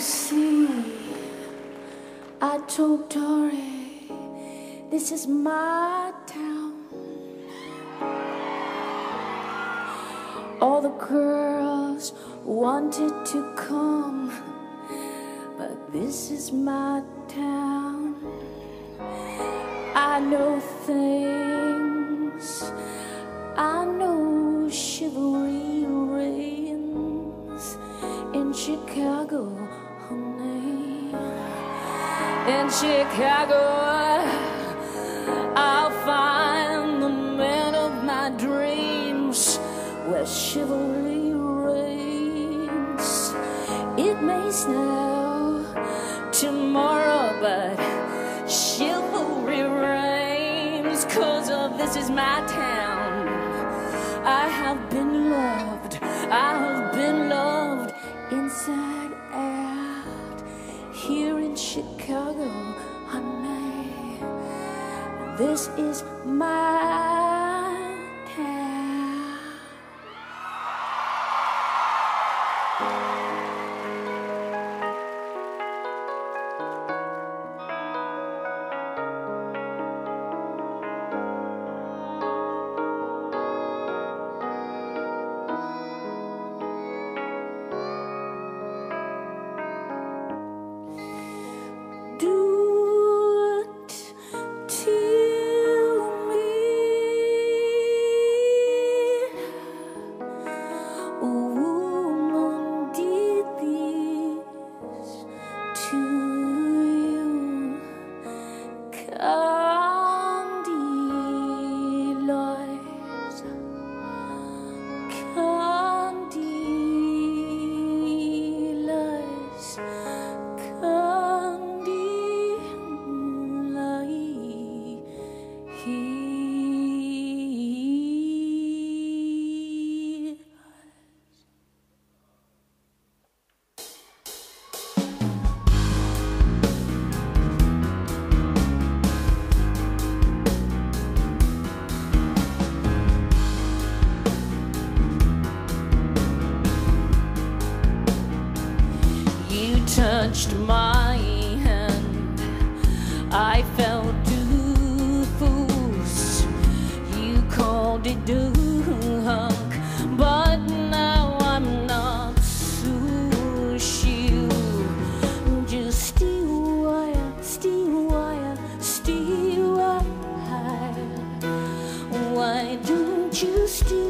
see, I told Dory, this is my town. All the girls wanted to come, but this is my town. I know things, I know chivalry reigns in Chicago, In Chicago, I'll find the man of my dreams where chivalry reigns. It may snow tomorrow, but chivalry reigns. Cause of this is my town. This is my touched my hand. I felt doofus. You called it hunk, but now I'm not so sure. Just steel wire, steel wire, steel wire. Why don't you steel